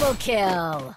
Double kill.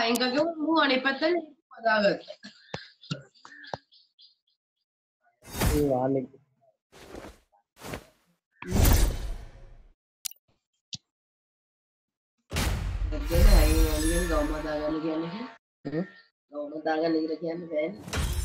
වයින් ගගම මූ අනිත් පැත්ත හදාගත්තා. ඒ වාලේ දෙන්න ඇයි ඔන්ගෙන් ගොම දාගන්න කියන්නේ? ගොම දාගන්න ඉර කියන්නේ බෑනේ.